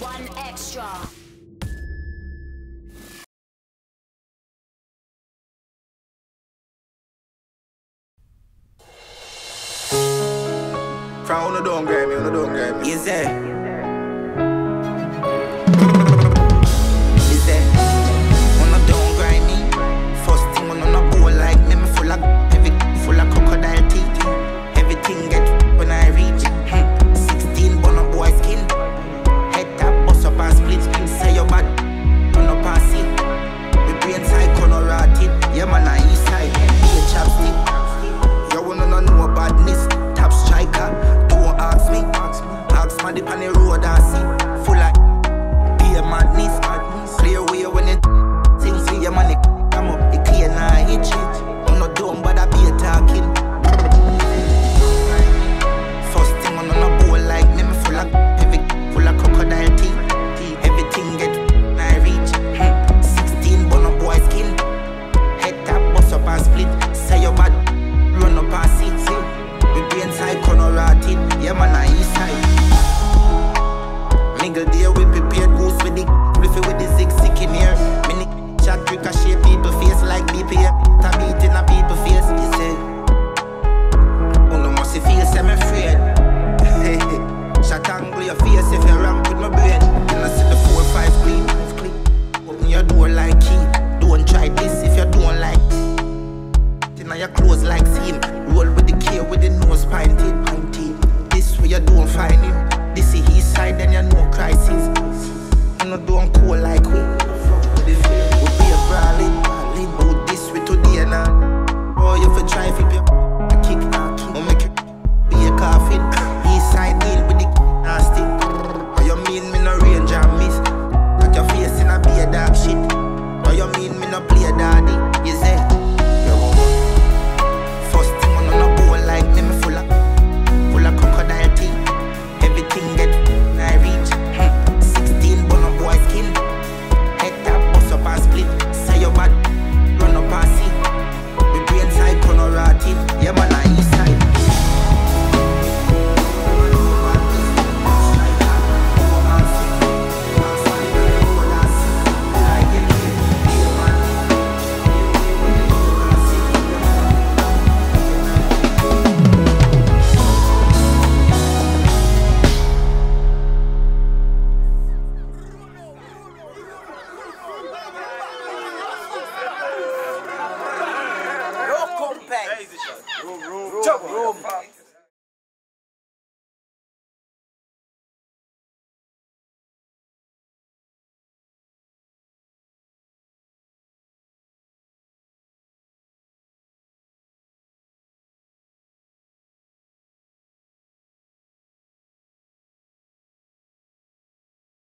One extra. Crown no don't grab me, no don't grab me. Is that? No badness. Top striker. Don't ask me. Ask me the road and see. Angle there, we prepared goose with the Riff with the zig sick in here. Mini shot shape people face like BPM Time beating a people face, you say Uno must feel semi afraid. Shot angle your face if you rank with my brain. In I see the 4-5 clean Open your door like key Don't try this if you don't like. Then your clothes like seam Roll with the key with the nose pinted This way you don't find him. This is his side. Shut bro?